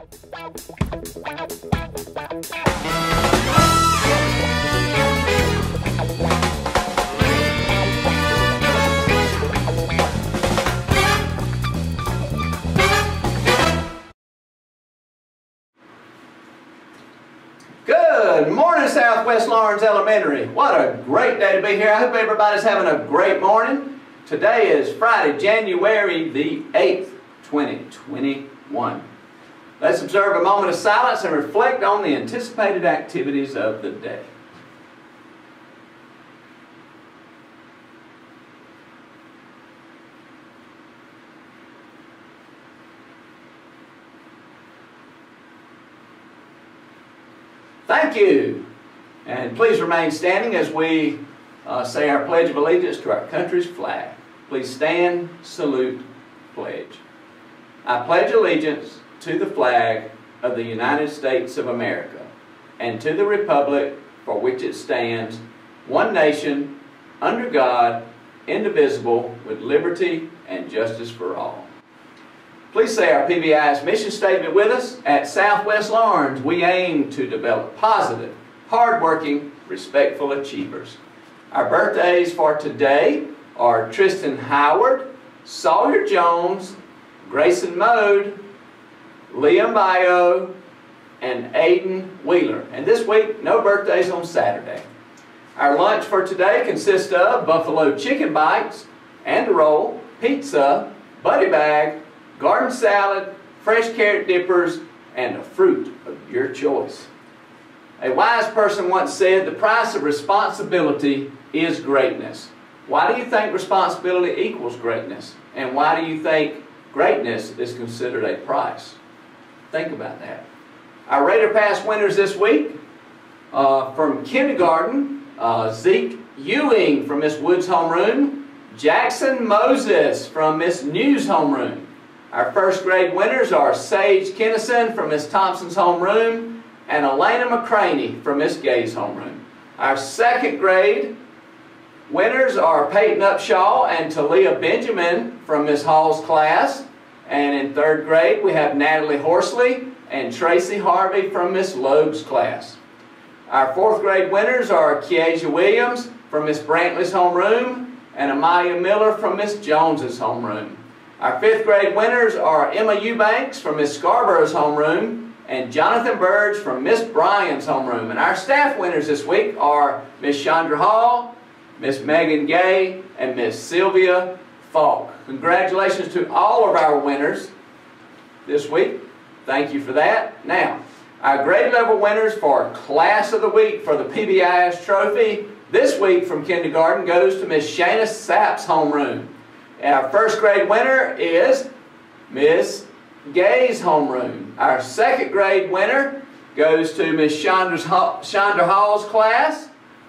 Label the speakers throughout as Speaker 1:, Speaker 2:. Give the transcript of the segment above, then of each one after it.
Speaker 1: Good morning, Southwest Laurens Elementary. What a great day to be here. I hope everybody's having a great morning. Today is Friday, January the 8th, 2021. Let's observe a moment of silence and reflect on the anticipated activities of the day. Thank you. And please remain standing as we uh, say our Pledge of Allegiance to our country's flag. Please stand, salute, pledge. I pledge allegiance to the flag of the United States of America and to the republic for which it stands, one nation, under God, indivisible, with liberty and justice for all. Please say our PBIS mission statement with us. At Southwest Laurens, we aim to develop positive, hardworking, respectful achievers. Our birthdays for today are Tristan Howard, Sawyer Jones, Grayson Mode, Liam Bio, and Aiden Wheeler. And this week, no birthdays on Saturday. Our lunch for today consists of buffalo chicken bites and a roll, pizza, buddy bag, garden salad, fresh carrot dippers, and a fruit of your choice. A wise person once said, the price of responsibility is greatness. Why do you think responsibility equals greatness? And why do you think greatness is considered a price? Think about that. Our Raider Pass winners this week uh, from kindergarten, uh, Zeke Ewing from Miss Wood's homeroom, Jackson Moses from Miss News homeroom, our first grade winners are Sage Kennison from Miss Thompson's homeroom and Elena McCraney from Miss Gay's homeroom. Our second grade winners are Peyton Upshaw and Talia Benjamin from Miss Hall's class. And in third grade we have Natalie Horsley and Tracy Harvey from Miss Loeb's class. Our fourth grade winners are Kiesia Williams from Miss Brantley's homeroom and Amalia Miller from Miss Jones's homeroom. Our fifth grade winners are Emma Eubanks from Miss Scarborough's homeroom and Jonathan Burge from Miss Bryan's homeroom. And our staff winners this week are Miss Chandra Hall, Miss Megan Gay, and Miss Sylvia Falk. Congratulations to all of our winners this week. Thank you for that. Now, our grade level winners for Class of the Week for the PBIS Trophy this week from kindergarten goes to Miss Shana Sapp's homeroom. Our first grade winner is Miss Gay's homeroom. Our second grade winner goes to Miss Chandra Hall's class.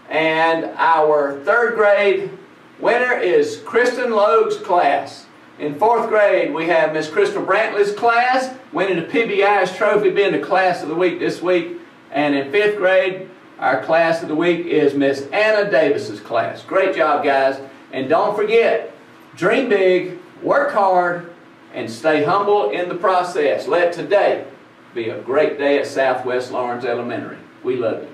Speaker 1: And our third grade winner is Kristen Logue's class. In fourth grade, we have Miss Crystal Brantley's class, winning the PBIS trophy, being the class of the week this week. And in fifth grade, our class of the week is Miss Anna Davis's class. Great job, guys. And don't forget, Dream big, work hard, and stay humble in the process. Let today be a great day at Southwest Laurens Elementary. We love you.